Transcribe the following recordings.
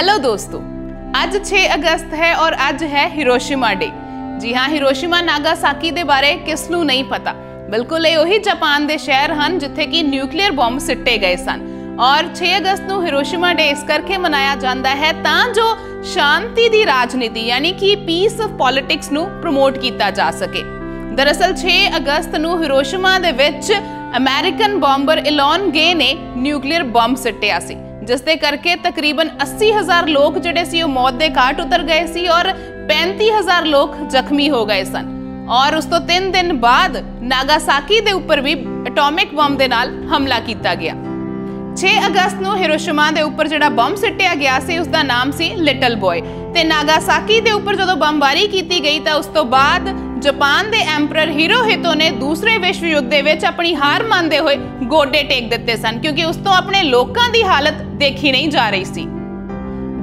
Hello ਦੋਸਤੋ ਅੱਜ 6 ਅਗਸਤ ਹੈ ਔਰ ਅੱਜ ਹੈ ਹਿਰੋਸ਼ੀਮਾ ਡੇ ਜੀ ਹਾਂ ਹਿਰੋਸ਼ੀਮਾ ਨਾਗਾਸਾਕੀ ਦੇ ਬਾਰੇ ਕਿਸ ਨੂੰ ਨਹੀਂ ਪਤਾ ਬਿਲਕੁਲ ਇਹ ਉਹੀ ਜਾਪਾਨ ਦੇ ਸ਼ਹਿਰ ਹਨ ਜਿੱਥੇ ਕਿ ਨਿਊਕਲੀਅਰ ਬੰਬ ਸਿੱਟੇ ਗਏ ਸਨ ਔਰ 6 ਅਗਸਤ ਨੂੰ ਹਿਰੋਸ਼ੀਮਾ ਡੇ ਇਸ ਕਰਕੇ ਮਨਾਇਆ ਜਾਂਦਾ ਹੈ ਤਾਂ ਜੋ ਸ਼ਾਂਤੀ ਦੀ ਰਾਜਨੀਤੀ ਯਾਨੀ ਕਿ ਪੀਸ ਆਫ ਪੋਲਿਟਿਕਸ ਨੂੰ ਪ੍ਰਮੋਟ ਕੀਤਾ ਜਾ ਸਕੇ ਦਰਅਸਲ 6 ਅਗਸਤ ਨੂੰ ਹਿਰੋਸ਼ੀਮਾ ਦੇ ਵਿੱਚ ਅਮਰੀਕਨ ਬੰਬਰ ਇਲਨ ਗੇ ਨੇ ਨਿਊਕਲੀਅਰ ਬੰਬ ਸਿੱਟਿਆ ਸੀ ਜਿਸ ਦੇ ਕਰਕੇ ਤਕਰੀਬਨ 80000 ਲੋਕ ਜਿਹੜੇ ਸੀ ਉਹ ਮੌਤ ਦੇ ਘਾਟ ਉਤਰ ਗਏ ਸੀ ਔਰ 35000 ਲੋਕ ਜ਼ਖਮੀ ਹੋ ਗਏ ਸਨ। ਔਰ ਉਸ ਤੋਂ 3 ਦਿਨ ਬਾਅਦ ਨਾਗਾਸਾਕੀ ਦੇ ਉੱਪਰ ਵੀ ਐਟੋਮਿਕ ਬੰਬ ਦੇ ਨਾਲ ਹਮਲਾ ਕੀਤਾ ਗਿਆ। 6 ਅਗਸਤ ਨੂੰ ਹਿਰੋਸ਼ੀਮਾ ਦੇ ਉੱਪਰ ਜਿਹੜਾ ਬੰਬ ਸਿੱਟਿਆ ਗਿਆ ਸੀ, ਉਸ ਦਾ ਨਾਮ ਸੀ ਲਿਟਲ ਬॉय ਤੇ ਨਾਗਾਸਾਕੀ ਦੇ ਉੱਪਰ ਜਦੋਂ ਬੰਬਾਰੀ ਕੀਤੀ ਗਈ ਤਾਂ ਉਸ ਤੋਂ ਬਾਅਦ ਜਾਪਾਨ ਦੇ ਐਮਪਰਰ ਹਿਰੋਹਿਤੋ ਨੇ ਦੂਸਰੇ ਵਿਸ਼ਵ ਯੁੱਧ ਦੇ ਵਿੱਚ ਆਪਣੀ ਹਾਰ ਮੰਨਦੇ ਹੋਏ ਗੋਡੇ ਟੇਕ ਦਿੱਤੇ ਸਨ, ਕਿਉਂਕਿ ਉਸ ਤੋਂ ਆਪਣੇ ਲੋਕਾਂ ਦੀ ਹਾਲਤ ਦੇਖੀ ਨਹੀਂ ਜਾ ਰਹੀ ਸੀ।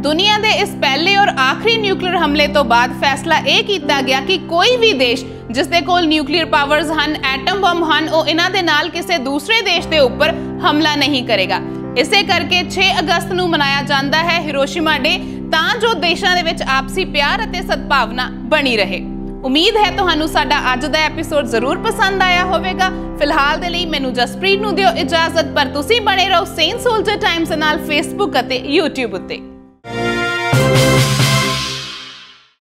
ਦੁਨੀਆ ਦੇ ਇਸ ਪਹਿਲੇ ਔਰ ਆਖਰੀ ਨਿਊਕਲੀਅਰ ਹਮਲੇ ਤੋਂ ਬਾਅਦ ਫੈਸਲਾ ਇਹ ਕੀਤਾ ਗਿਆ ਕਿ ਕੋਈ ਵੀ ਦੇਸ਼ ਜਿਸ ਦੇ ਕੋਲ ਨਿਊਕਲੀਅਰ ਪਾਵਰਸ ਹਨ, ਐਟਮ ਬੰਬ ਹਨ, ਉਹ ਇਹਨਾਂ ਦੇ ਨਾਲ ਕਿਸੇ ਦੂਸਰੇ ਦੇਸ਼ ਦੇ ਉੱਪਰ ਹਮਲਾ ਨਹੀਂ ਕਰੇਗਾ। ਇਸੇ ਕਰਕੇ 6 ਅਗਸਤ ਨੂੰ ਮਨਾਇਆ ਜਾਂਦਾ ਹੈ ਹਿਰੋਸ਼ੀਮਾ ਡੇ, ਤਾਂ ਜੋ ਦੇਸ਼ਾਂ ਦੇ ਵਿੱਚ ਆਪਸੀ ਪਿਆਰ ਅਤੇ ਸਦਭਾਵਨਾ ਬਣੀ ਰਹੇ। ਉਮੀਦ ਹੈ ਤੁਹਾਨੂੰ ਸਾਡਾ ਅੱਜ ਦਾ ਐਪੀਸੋਡ ਜ਼ਰੂਰ ਪਸੰਦ ਆਇਆ ਹੋਵੇਗਾ। ਫਿਲਹਾਲ ਦੇ ਲਈ ਮੈਨੂੰ ਜਸਪ੍ਰੀਤ ਨੂੰ ਦਿਓ ਇਜਾਜ਼ਤ, ਪਰ ਤੁਸੀਂ ਬਣੇ ਰਹੋ ਸੇਨ ਸੋਲਜਰ ਟਾਈਮਸ ਨਾਲ ਫੇਸਬੁੱਕ ਅਤੇ YouTube ਉੱਤੇ।